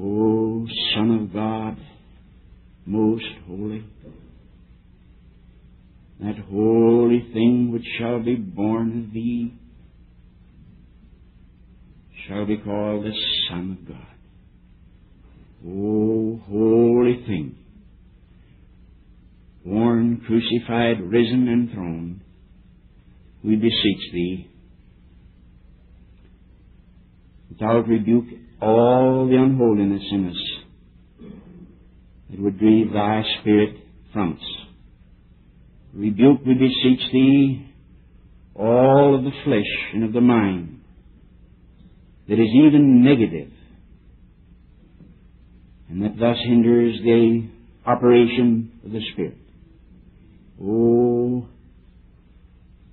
O Son of God, most holy, that holy thing which shall be born of thee shall be called the Son of God. O holy thing, born, crucified, risen, and throned, we beseech thee, without rebuke, all the unholiness in us that would grieve thy spirit from us. Rebuke, we beseech thee, all of the flesh and of the mind that is even negative and that thus hinders the operation of the Spirit. Oh,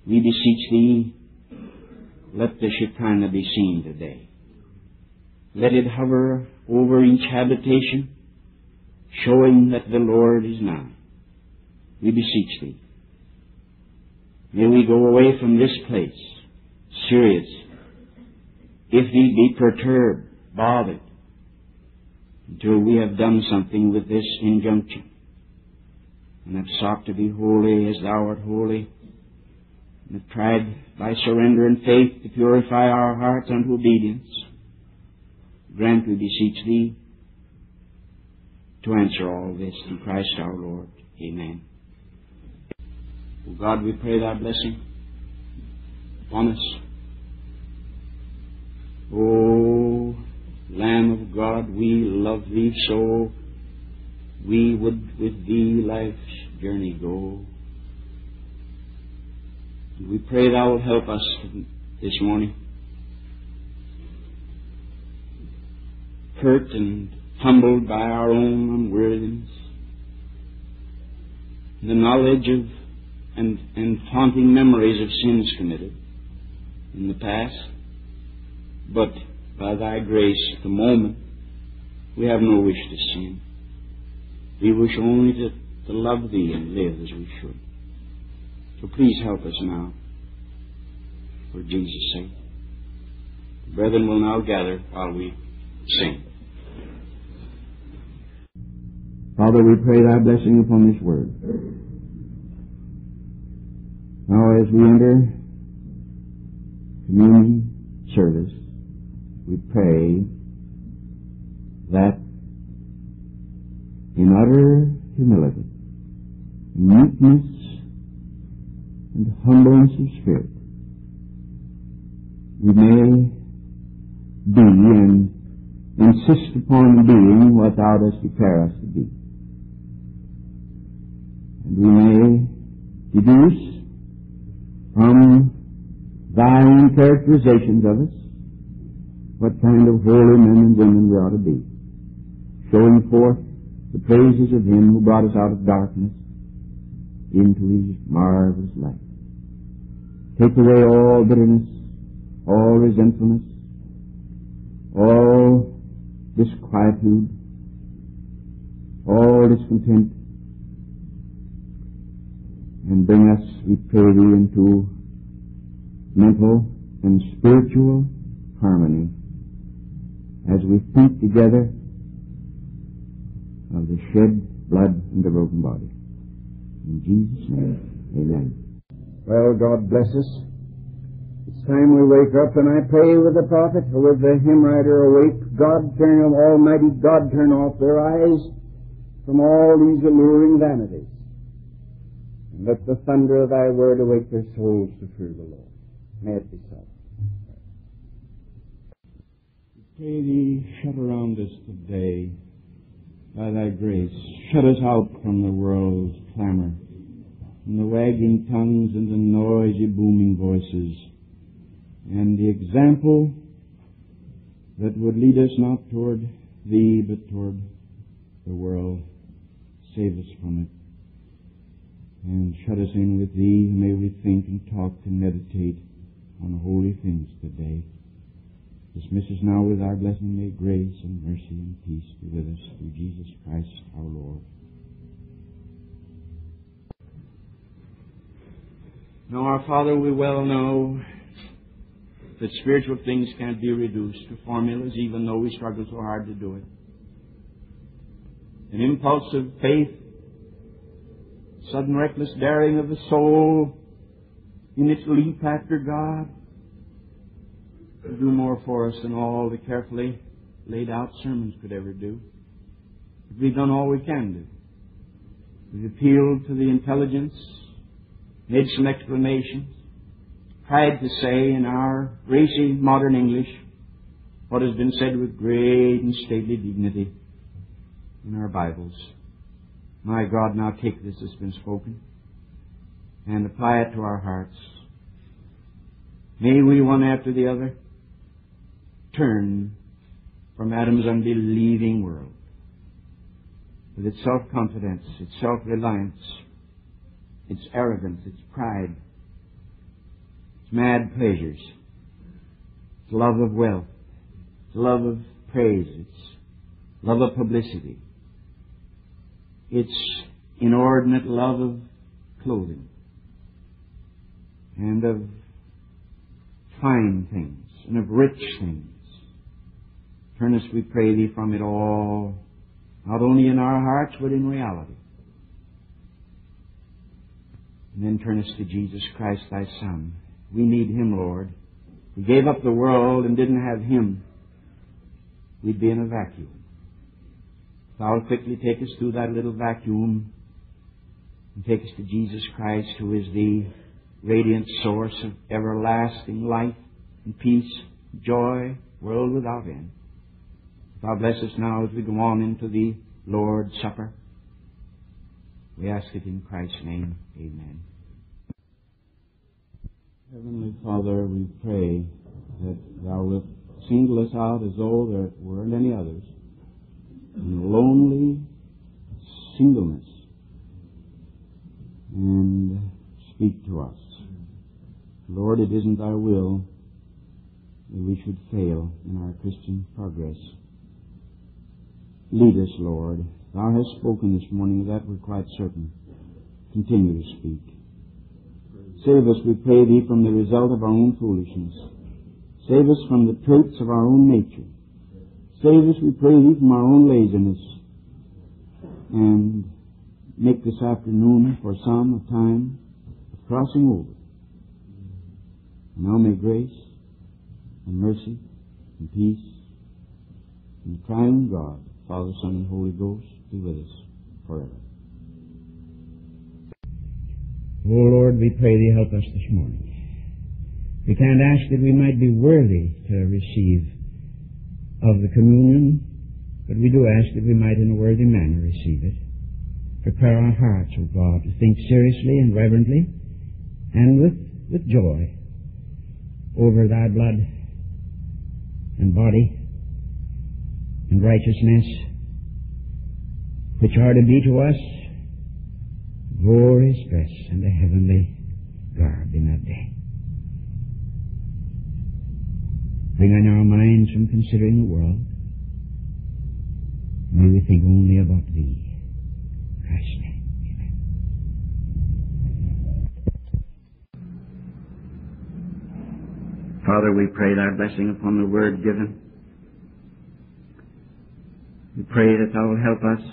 we beseech thee, let the Shekinah be seen today. Let it hover over each habitation, showing that the Lord is nigh. We beseech thee. May we go away from this place serious. If we be perturbed, bothered, until we have done something with this injunction, and have sought to be holy as thou art holy, and have tried by surrender and faith to purify our hearts unto obedience, grant, we beseech thee, to answer all this through Christ our Lord. Amen. O God, we pray thy blessing upon us. O Lamb of God, we love thee so, we would with thee life's journey go. We pray thou wilt help us this morning. Hurt and humbled by our own unworthiness, the knowledge of and, and haunting memories of sins committed in the past, but by thy grace at the moment, we have no wish to sin. We wish only to, to love thee and live as we should. So please help us now, for Jesus' sake. The brethren will now gather while we sing. Father, we pray thy blessing upon this word. Now as we enter communion service, we pray that in utter humility, meekness, and humbleness of spirit, we may be and insist upon being what thou dost declare us to be. And we may deduce from thy own characterizations of us what kind of holy men and women we ought to be, showing forth the praises of Him who brought us out of darkness into His marvelous light. Take away all bitterness, all resentfulness, all disquietude, all discontent, and bring us, we pray thee, into mental and spiritual harmony as we think together of the shed blood and the broken body. In Jesus' name, amen. Well, God bless us. It's time we wake up, and I pray with the prophet, or with the hymn writer, awake, God turn, Almighty God turn off their eyes from all these alluring vanities. Let the thunder of thy word awake their souls to fear the Lord. May it be so. Pray thee, shut around us today by thy grace. Shut us out from the world's clamor, from the wagging tongues and the noisy booming voices, and the example that would lead us not toward thee, but toward the world. Save us from it. And shut us in with thee. May we think and talk and meditate on holy things today. Dismiss us now with our blessing. May grace and mercy and peace be with us through Jesus Christ our Lord. Now, our Father, we well know that spiritual things can't be reduced to formulas, even though we struggle so hard to do it. an impulse of faith, sudden reckless daring of the soul in its leap after God, will do more for us than all the carefully laid out sermons could ever do. If We've done all we can do. We've appealed to the intelligence, made some explanations, tried to say in our racy modern English what has been said with great and stately dignity in our Bibles. My God, now take this that's been spoken and apply it to our hearts. May we, one after the other, turn from Adam's unbelieving world with its self-confidence, its self-reliance, its arrogance, its pride, its mad pleasures, its love of wealth, its love of praise, its love of publicity, its inordinate love of clothing and of fine things and of rich things. Turn us, we pray thee, from it all, not only in our hearts, but in reality. And then turn us to Jesus Christ, thy Son. We need him, Lord. We gave up the world and didn't have him. We'd be in a vacuum. Thou quickly take us through that little vacuum and take us to Jesus Christ, who is the radiant source of everlasting life and peace, joy, world without end. Thou bless us now as we go on into the Lord's Supper. We ask it in Christ's name. Amen. Heavenly Father, we pray that Thou wilt single us out as though there weren't any others in lonely singleness and speak to us. Lord, it isn't Thy will that we should fail in our Christian progress. Lead us, Lord. Thou hast spoken this morning, of that we're quite certain. Continue to speak. Save us, we pray Thee, from the result of our own foolishness. Save us from the traits of our own nature. Save us, we pray Thee, from our own laziness. And make this afternoon for some a time of crossing over. Now may grace and mercy and peace and the triune God Father, Son, and Holy Ghost be with us forever. Oh Lord, we pray Thee help us this morning. We can't ask that we might be worthy to receive of the communion, but we do ask that we might in a worthy manner receive it. Prepare our hearts, O God, to think seriously and reverently and with, with joy over Thy blood and body and righteousness, which are to be to us glorious dress and a heavenly garb in that day. Bring on our minds from considering the world. May we think only about Thee. Christ's name. Amen. Father, we pray Thy blessing upon the word given. We pray that Thou will help us,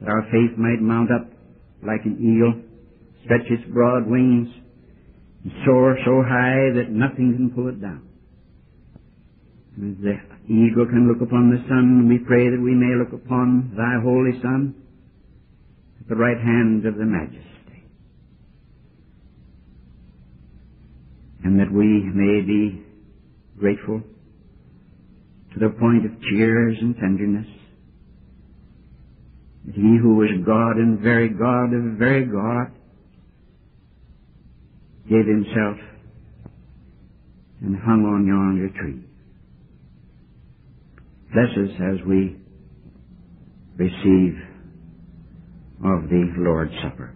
that our faith might mount up like an eagle, stretch its broad wings, and soar so high that nothing can pull it down. The eagle can look upon the sun, we pray that we may look upon Thy Holy Son at the right hand of the Majesty. And that we may be grateful to the point of tears and tenderness that he who was God and very God of very God gave himself and hung on yonder tree. Bless us as we receive of the Lord's Supper.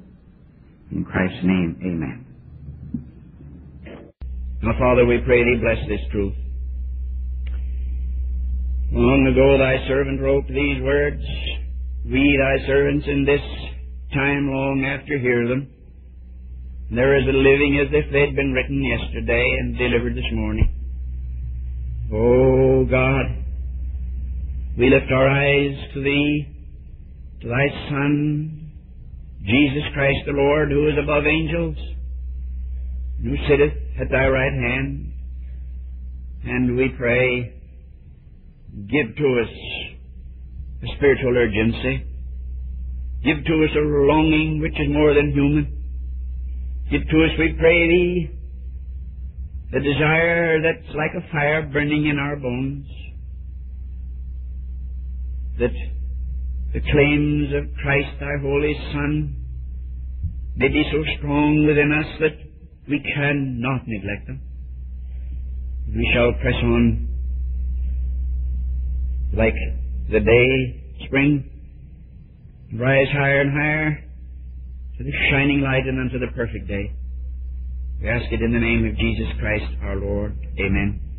In Christ's name, amen. Now, Father, we pray Thee bless this truth. Long ago Thy servant wrote these words, we, thy servants, in this time long after hear them. They're as living as if they'd been written yesterday and delivered this morning. Oh God, we lift our eyes to Thee to thy Son, Jesus Christ the Lord, who is above angels, who sitteth at thy right hand. And we pray, give to us a spiritual urgency. Give to us a longing which is more than human. Give to us, we pray thee, the desire that's like a fire burning in our bones. That the claims of Christ, thy Holy Son, may be so strong within us that we cannot neglect them. We shall press on like the day, spring, rise higher and higher to the shining light and unto the perfect day. We ask it in the name of Jesus Christ our Lord. Amen.